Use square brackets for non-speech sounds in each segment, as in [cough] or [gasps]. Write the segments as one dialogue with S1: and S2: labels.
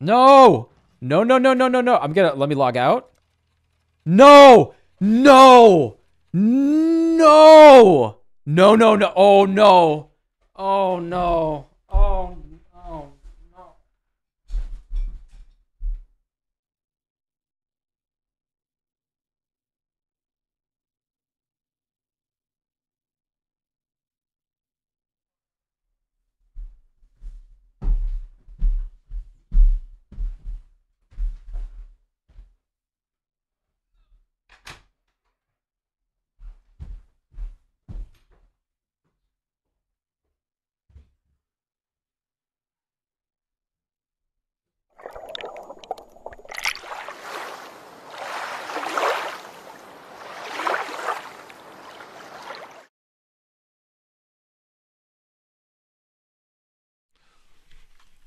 S1: No! No, no, no, no, no, no. I'm gonna let me log out. No! No! No! No, no, no. Oh no. Oh no.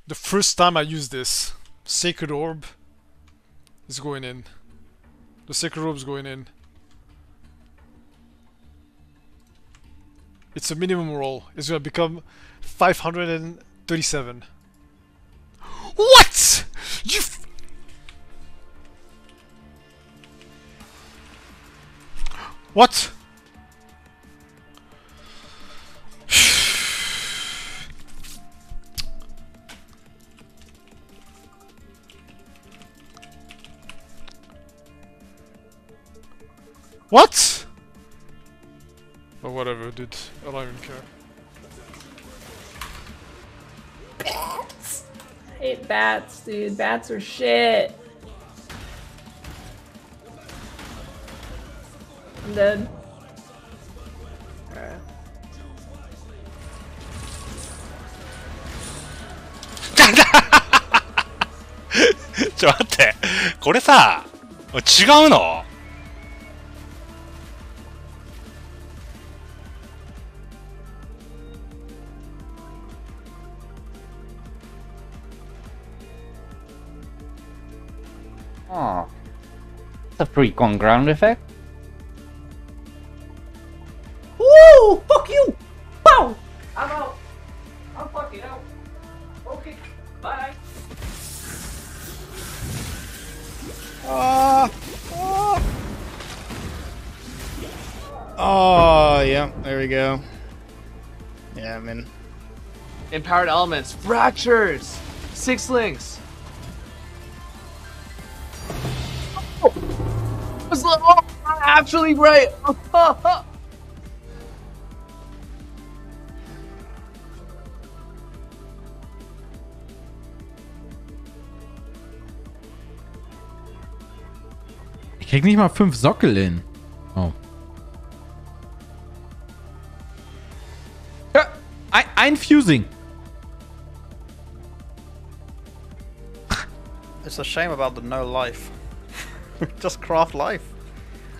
S2: The first time I use this, Sacred Orb is going in. The Sacred Orb is going in. It's a minimum roll. It's gonna become 537. What? You. What? What? But whatever, dude. I don't even care.
S3: Bats. I hate bats, dude. Bats are shit. I'm dead. Alright.
S4: ちょ、待って。これさ、違うの
S5: Oh. It's a pretty on ground effect.
S3: Woo! Fuck you! Bow! I'm out. I'm fucking out. Okay. Bye.
S6: Ah! Ah! Oh, yeah, there we go. Yeah, I'm in.
S7: Empowered elements, fractures, six links. Oh, I'm actually right.
S1: Ich krieg nicht mal fünf Sockel hin. Oh. Ja, ein, ein Fusing.
S6: It's a shame about the no life. [laughs] Just craft life.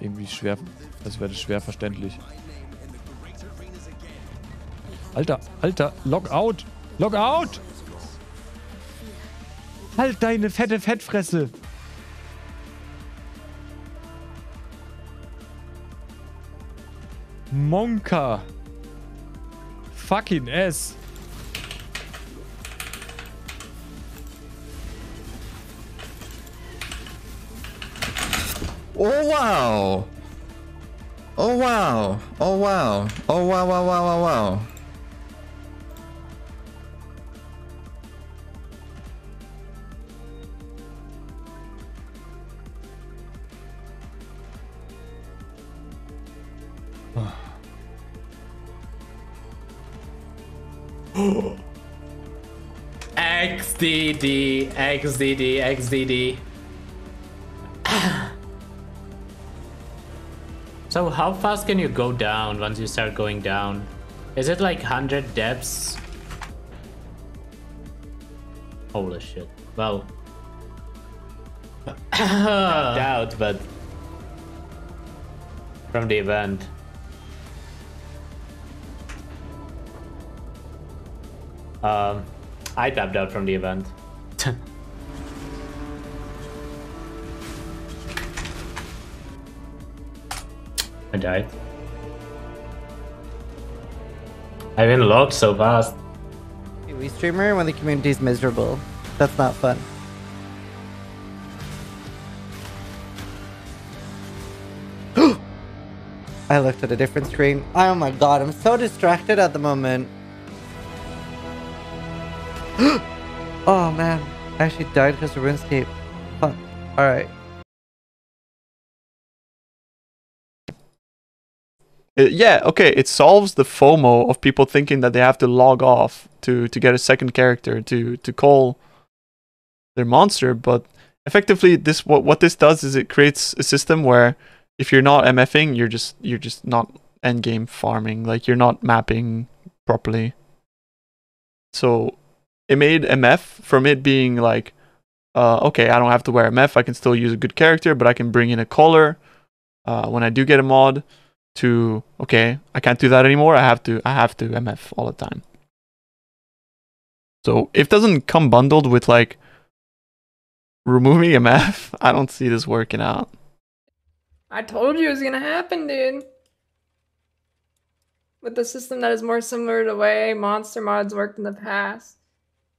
S8: Irgendwie schwer. Das wäre schwer verständlich. Alter, Alter, Lockout! Lockout! Halt deine fette Fettfresse! Monka! Fucking S!
S9: Oh wow! Oh wow! Oh wow! Oh wow! Wow! Wow! Wow! Wow!
S10: XDD, XDD, XDD. So how fast can you go down once you start going down? Is it like 100 depths? Holy shit. Well, [coughs] [coughs] doubt, but from the event. Um, I tapped out from the event. [laughs] I died. I've been locked so fast.
S11: We streamer when the community is miserable. That's not fun. [gasps] I looked at a different screen. Oh my god, I'm so distracted at the moment. [gasps] oh man, I actually died because of RuneScape. Fuck. Alright.
S12: Uh, yeah, okay, it solves the FOMO of people thinking that they have to log off to to get a second character to to call their monster, but effectively this what what this does is it creates a system where if you're not MFing, you're just you're just not end game farming, like you're not mapping properly. So it made MF from it being like uh, okay, I don't have to wear MF, I can still use a good character, but I can bring in a culler uh, when I do get a mod to okay, I can't do that anymore. I have to I have to MF all the time. So if it doesn't come bundled with like removing [laughs] MF, I don't see this working out.
S3: I told you it was gonna happen, dude. With the system that is more similar to the way monster mods worked in the past.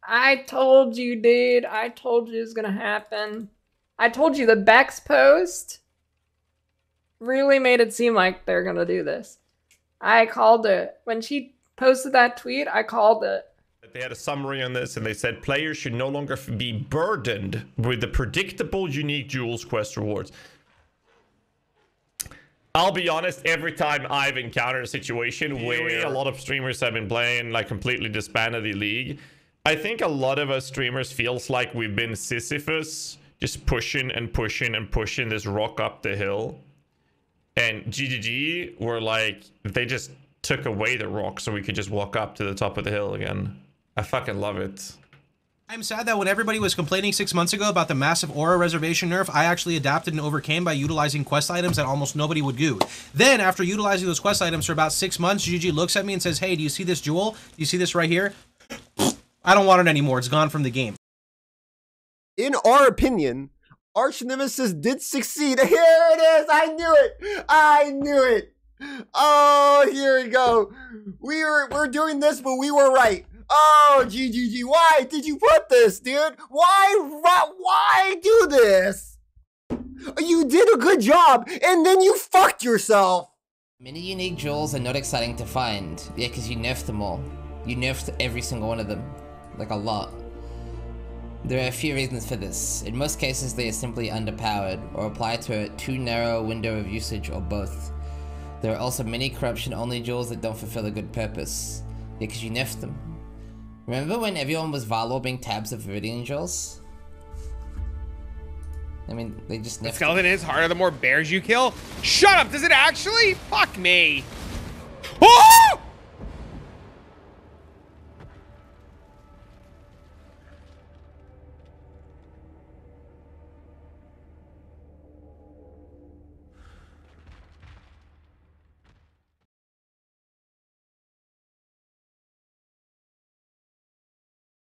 S3: I told you, dude. I told you it was gonna happen. I told you the Bex post really made it seem like they're gonna do this. I called it. When she posted that tweet, I called it.
S13: They had a summary on this and they said players should no longer be burdened with the predictable unique jewel quest rewards. I'll be honest, every time I've encountered a situation where a lot of streamers have been playing like completely disbanded the league, I think a lot of us streamers feels like we've been Sisyphus, just pushing and pushing and pushing this rock up the hill. And GGG were like, they just took away the rock so we could just walk up to the top of the hill again. I fucking love it.
S14: I'm sad that when everybody was complaining six months ago about the massive aura reservation nerf, I actually adapted and overcame by utilizing quest items that almost nobody would do. Then, after utilizing those quest items for about six months, GG looks at me and says, hey, do you see this jewel? Do you see this right here? I don't want it anymore. It's gone from the game.
S15: In our opinion, Arch Nemesis did succeed. [laughs] Here it is. I knew it. I knew it. Oh, here we go. We were we're doing this, but we were right. Oh, GGG. Why did you put this, dude? Why why, why do this? You did a good job, and then you fucked yourself.
S16: Many unique jewels are not exciting to find. Yeah, because you nerfed them all. You nerfed every single one of them. Like a lot. There are a few reasons for this. In most cases, they are simply underpowered, or apply to a too narrow window of usage, or both. There are also many corruption-only jewels that don't fulfill a good purpose, because you nerfed them. Remember when everyone was Vaal orbing tabs of Viridian jewels? I mean, they just
S17: The
S16: nerfed
S17: skeleton is harder the more bears you kill? Shut up! Does it actually? Fuck me! Oh!